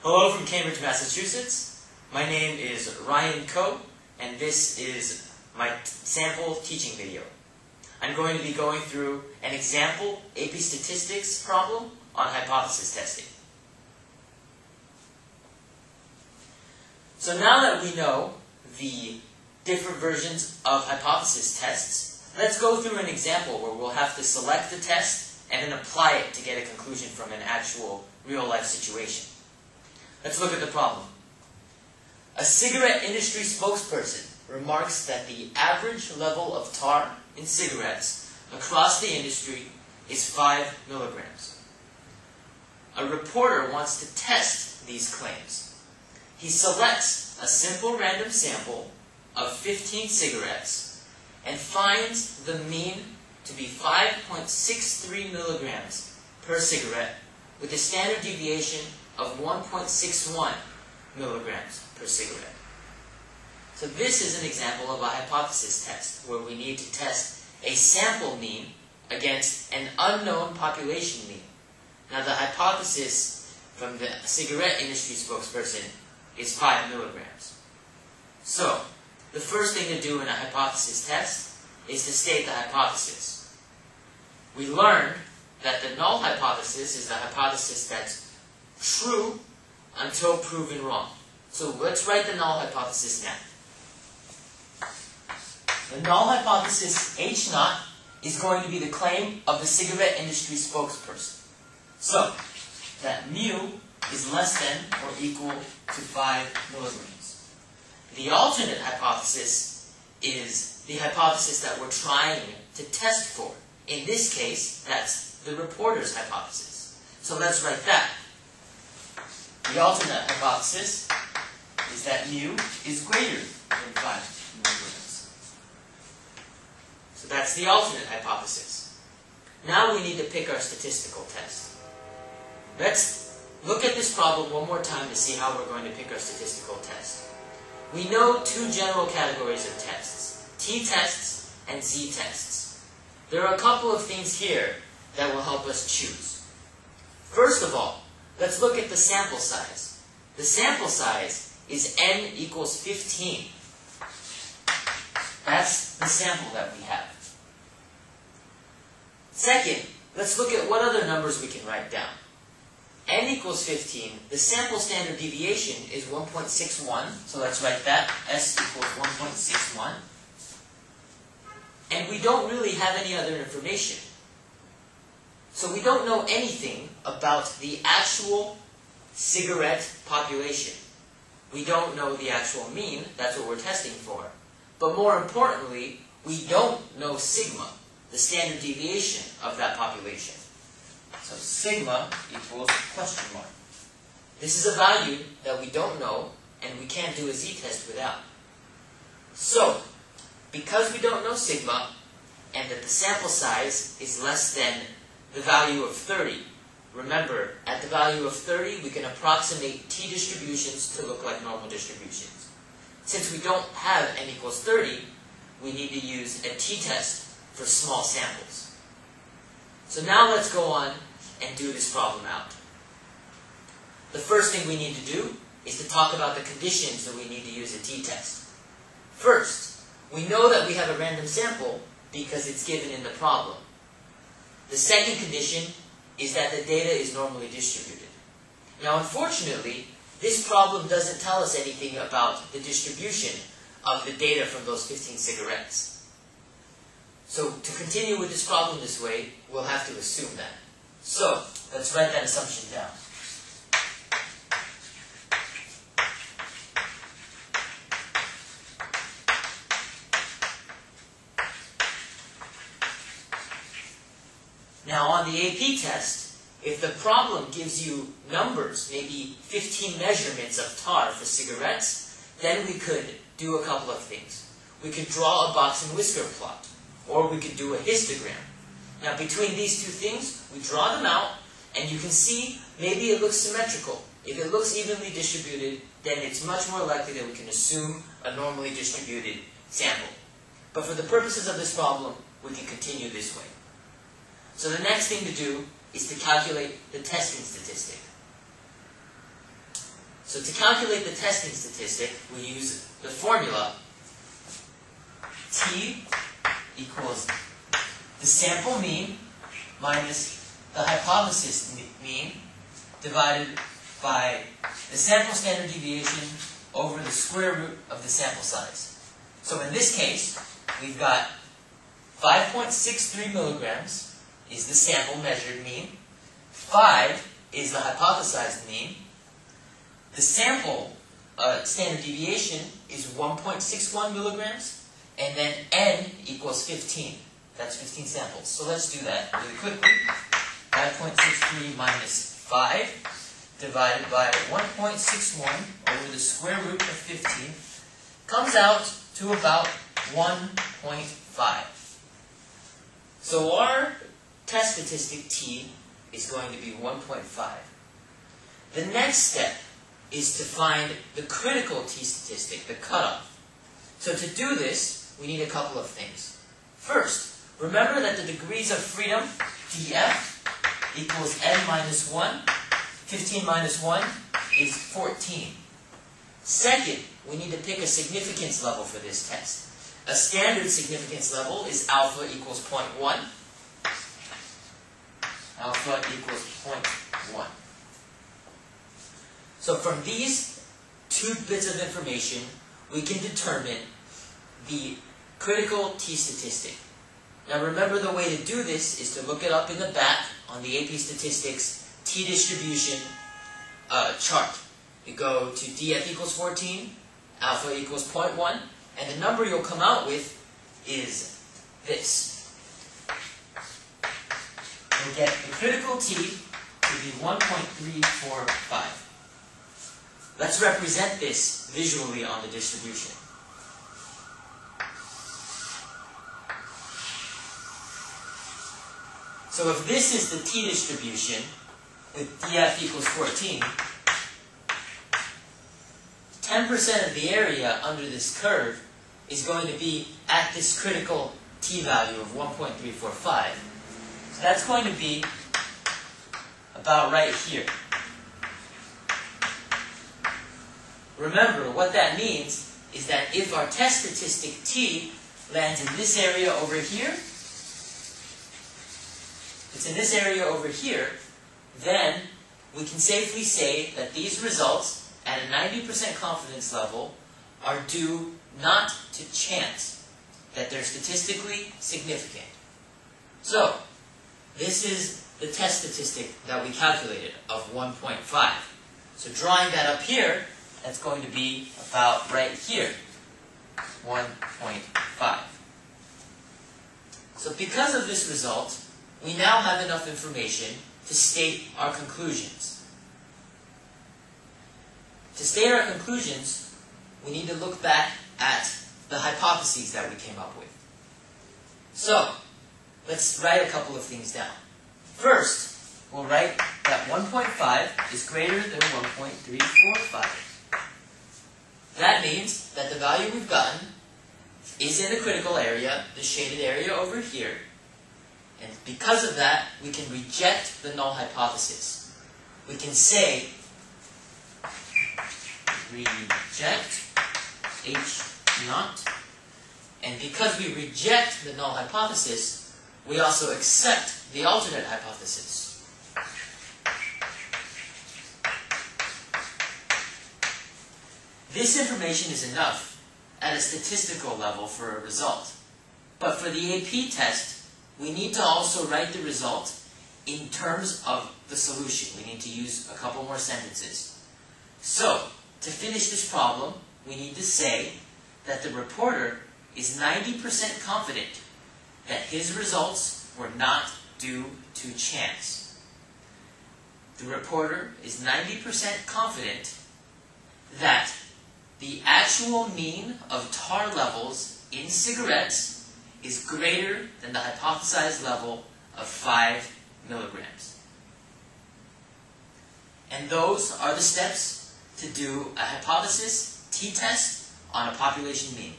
Hello from Cambridge, Massachusetts. My name is Ryan Ko, and this is my sample teaching video. I'm going to be going through an example AP statistics problem on hypothesis testing. So now that we know the different versions of hypothesis tests, let's go through an example where we'll have to select the test and then apply it to get a conclusion from an actual real-life situation. Let's look at the problem. A cigarette industry spokesperson remarks that the average level of tar in cigarettes across the industry is 5 milligrams. A reporter wants to test these claims. He selects a simple random sample of 15 cigarettes and finds the mean to be 5.63 milligrams per cigarette with a standard deviation of 1.61 milligrams per cigarette. So this is an example of a hypothesis test where we need to test a sample mean against an unknown population mean. Now the hypothesis from the cigarette industry spokesperson is 5 milligrams. So, the first thing to do in a hypothesis test is to state the hypothesis. We learned that the null hypothesis is the hypothesis that's true until proven wrong. So let's write the null hypothesis now. The null hypothesis H naught is going to be the claim of the cigarette industry spokesperson. So, that mu is less than or equal to 5 milligrams. The alternate hypothesis is the hypothesis that we're trying to test for. In this case, that's the reporter's hypothesis. So let's write that. The alternate hypothesis is that mu is greater than 5 milligrams. So that's the alternate hypothesis. Now we need to pick our statistical test. Let's look at this problem one more time to see how we're going to pick our statistical test. We know two general categories of tests, t-tests and z-tests. There are a couple of things here that will help us choose. First of all, let's look at the sample size. The sample size is n equals 15. That's the sample that we have. Second, let's look at what other numbers we can write down n equals 15, the sample standard deviation is 1.61, so let's write that, s equals 1.61. And we don't really have any other information. So we don't know anything about the actual cigarette population. We don't know the actual mean, that's what we're testing for. But more importantly, we don't know sigma, the standard deviation of that population. So sigma equals question mark. This is a value that we don't know and we can't do a z-test without. So, because we don't know sigma and that the sample size is less than the value of 30, remember, at the value of 30 we can approximate t distributions to look like normal distributions. Since we don't have n equals 30, we need to use a t-test for small samples. So now let's go on and do this problem out. The first thing we need to do is to talk about the conditions that we need to use a t-test. First, we know that we have a random sample because it's given in the problem. The second condition is that the data is normally distributed. Now, unfortunately, this problem doesn't tell us anything about the distribution of the data from those 15 cigarettes. So, to continue with this problem this way, we'll have to assume that. So, let's write that assumption down. Now, on the AP test, if the problem gives you numbers, maybe 15 measurements of tar for cigarettes, then we could do a couple of things. We could draw a box and whisker plot, or we could do a histogram. Now between these two things, we draw them out, and you can see maybe it looks symmetrical. If it looks evenly distributed, then it's much more likely that we can assume a normally distributed sample. But for the purposes of this problem, we can continue this way. So the next thing to do is to calculate the testing statistic. So to calculate the testing statistic, we use the formula T equals the sample mean minus the hypothesis mean divided by the sample standard deviation over the square root of the sample size. So in this case, we've got 5.63 milligrams is the sample measured mean. 5 is the hypothesized mean. The sample uh, standard deviation is 1.61 milligrams. And then n equals 15. That's 15 samples. So let's do that really quickly. 5.63 minus 5 divided by 1.61 over the square root of 15 comes out to about 1.5. So our test statistic t is going to be 1.5. The next step is to find the critical t statistic, the cutoff. So to do this, we need a couple of things. First, remember that the degrees of freedom, df, equals n minus 1. 15 minus 1 is 14. Second, we need to pick a significance level for this test. A standard significance level is alpha equals 0.1. Alpha equals 0.1. So from these two bits of information, we can determine the critical t-statistic. Now remember the way to do this is to look it up in the back on the AP Statistics t-distribution uh, chart. You go to df equals 14, alpha equals 0.1, and the number you'll come out with is this. You'll get the critical t to be 1.345. Let's represent this visually on the distribution. So if this is the t-distribution with df equals 14, 10% of the area under this curve is going to be at this critical t-value of 1.345. So that's going to be about right here. Remember, what that means is that if our test statistic t lands in this area over here, it's in this area over here, then we can safely say that these results at a 90% confidence level are due not to chance, that they're statistically significant. So, this is the test statistic that we calculated of 1.5. So drawing that up here, that's going to be about right here, 1.5. So because of this result, we now have enough information to state our conclusions. To state our conclusions, we need to look back at the hypotheses that we came up with. So, let's write a couple of things down. First, we'll write that 1.5 is greater than 1.345. That means that the value we've gotten is in the critical area, the shaded area over here, and because of that, we can reject the null hypothesis. We can say, reject H naught, and because we reject the null hypothesis, we also accept the alternate hypothesis. This information is enough at a statistical level for a result. But for the AP test, we need to also write the result in terms of the solution. We need to use a couple more sentences. So, to finish this problem, we need to say that the reporter is 90% confident that his results were not due to chance. The reporter is 90% confident that the actual mean of tar levels in cigarettes is greater than the hypothesized level of 5 milligrams. And those are the steps to do a hypothesis t-test on a population mean.